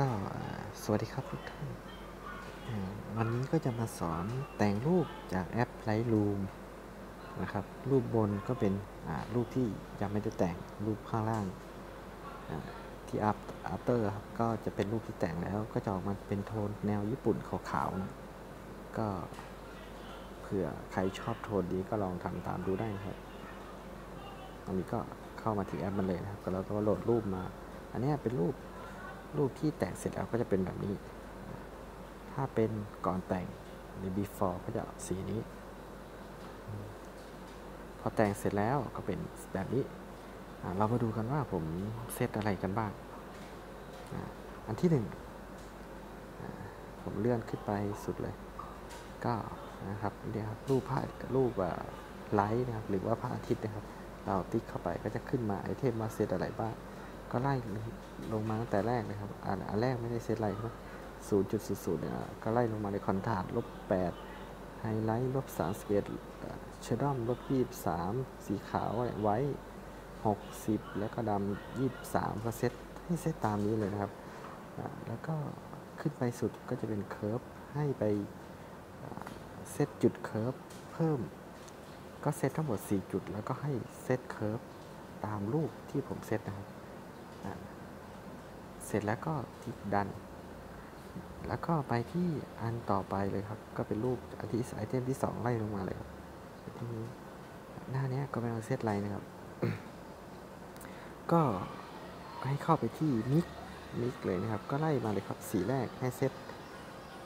ก็สวัสดีครับทุกท่านวันนี้ก็จะมาสอนแต่งรูปจากแอป Lightroom นะครับ รูปบนก็เป็นรูปที่ยังไม่ได้แต่งรูปข้างล่างที่ After After ครับก็จะเป็นรูปที่แต่งแล้วก็จะออกมาเป็นโทนแนวญี่ปุ่นขาวๆนะก็เผื่อใครชอบโทนนี้ก็ลองทำตามดูได้นะครับอันนี้ก็เข้ามาที่แอปมันเลยนะครับแล้วก็โหลดรูปมา อันนี้เป็นรูป รูปที่แต่งเสร็จแล้วก็จะเป็นแบบนี้ ถ้าเป็นก่อนแต่งหรือ before ก็จะสีนี้ พอแต่งเสร็จแล้วก็เป็นแบบนี้ เรามาดูกันว่าผมเซตอะไรกันบ้าง อันที่หนึ่งผมเลื่อนขึ้นไปสุดเลย ก็นะครับเนี่ยครับรูปพระรูป light นะครับหรือว่าพระอาทิตย์นะครับ เราติ๊กเข้าไปก็จะขึ้นมา item ว่าเซตอะไรบ้าง ก็ไล่ลงมาตั้งแต่แรกเลยครับอันแรกไม่ได้เซตอะไรใช่ไหมศูนย์จุดศูนย์ศูนย์เนี่ยก็ไล่ลงมาใน contrast ลบแปดไฮไลท์ลบสามสิบเอ็ด shadow ลบยี่สามสีขาวไว้หกสิบแล้วก็ดำยี่สามก็เซตให้เซตตามนี้เลยนะครับ แล้วก็ขึ้นไปสุดก็จะเป็น curveให้ไปเซตจุด curve เพิ่ม ก็เซตทั้งหมด 4 จุด แล้วก็ให้เซต curve ตามรูปที่ผมเซตนะครับ เสร็จแล้วก็ติ๊ก done แล้วก็ไปที่อันต่อไปเลยครับ ก็เป็นรูปอันที่ item ที่ 2 ไล่ลงมาเลยครับที่นี้หน้าเนี้ยก็ไม่ต้องเซตอะไรนะครับ ก็ให้เข้าไปที่ mix mix เลยนะครับ ก็ไล่มาเลยครับ สีแรกให้เซต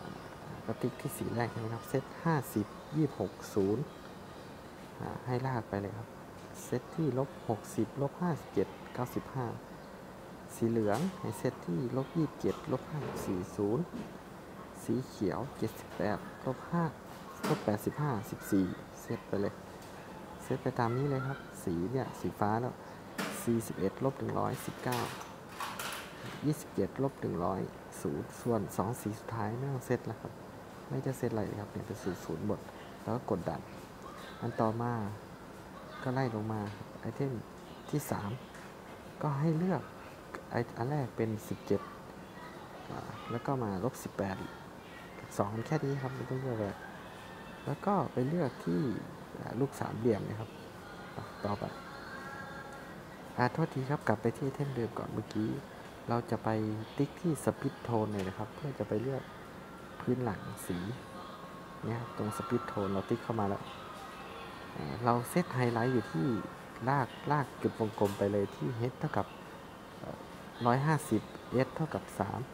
อ่าก็ติ๊กที่สีแรกใช่ไหมครับเซต50 26 0อ่าให้ลากไปเลยครับ เซตที่ลบ60ลบ57 95สีเห สีเหลืองให้เซตที่ลบยี่สิบเจ็ดลบห้าสี่ศูนย์สีเขียวเจ็ดสิบแปดลบห้าลบแปดสิบห้าสิบสี่เซตไปเลยเซตไปตามนี้เลยครับ สีเนี่ยสีฟ้าแล้วสี่สิบเอ็ดลบหนึ่งร้อยสิบเก้ายี่สิบเจ็ดลบหนึ่งร้อยศูนย์ส่วนสองสีสุดท้ายไม่ต้องเซตแล้วครับ ไม่จะเซตอะไรเลยครับเนี่ยไป็นศูนย์ศูนย์หมดแล้วก็กดดัน อันต่อมาก็ไล่ลงมาไอเทมที่สามก็ให้เลือก อันแรกเป็น 17 แล้วก็มาลบ 18 2แค่นี้ครับไม่ต้องเลือกเลยแล้วก็ไปเลือกที่ลูกสามเหลี่ยมนะครับ ต่อไปอ่าโทษทีครับกลับไปที่ item เดิมก่อนเมื่อกี้ เราจะไปติ๊กที่ split tone เลยนะครับ เพื่อจะไปเลือกพื้นหลังสีเนี่ยตรง split tone เราติ๊กเข้ามาแล้ว เราเซตไฮไลท์อยู่ที่ลากลากจุดวงกลมไปเลยที่ h เท่ากับ 150 s เท่ากับ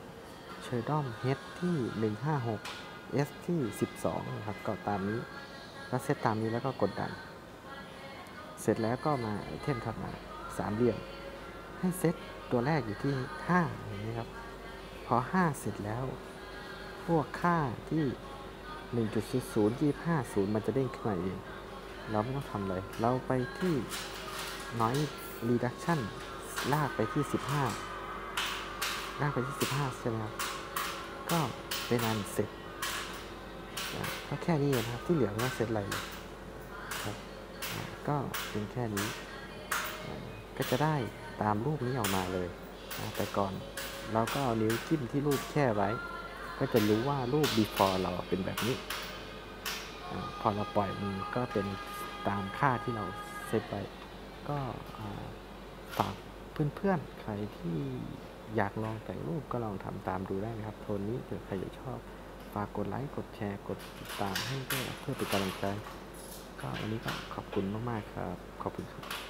3 shadow h ที่ 156 s ที่ 12 นะครับ ก็ตามนี้ก็เซตตามนี้แล้วก็กดดัน เสร็จแล้วก็มาเทมถัดมาสามเหลี่ยม ให้เซตตัวแรกอยู่ที่5เห็นไหมครับ พอ 5 เสร็จแล้ว พวกค่าที่ 1.00 250มันจะเด้งขึ้นมาเอง เราไม่ต้องทำเลย เราไปที่ noise reduction ลากไปที่ 15 ลากไปที่15ใช่ไหมครับ ก็เป็นอันเสร็จนะก็แค่นี้นะครับที่เหลือไม่ต้องเสร็จอะไรเลยครับก็เป็นแค่นี้ก็จะได้ตามรูปนี้ออกมาเลยนะแต่ก่อนเราก็เอานิ้วจิ้มที่รูปแช่ไว้ ก็จะรู้ว่ารูป before เราเป็นแบบนี้พอเราปล่อยมือก็เป็นตามค่าที่เราเซตไปก็ฝากเพื่อนๆใครที่ อยากลองแต่งรูปก็ลองทำตามดูได้นะครับ โทนนี้เผื่อใครจะชอบ ฝากกดไลค์ กดแชร์ กดติดตามให้ด้วยเพื่อเป็นกำลังใจ ก็วันนี้ก็ขอบคุณมากๆครับ ขอบคุณครับ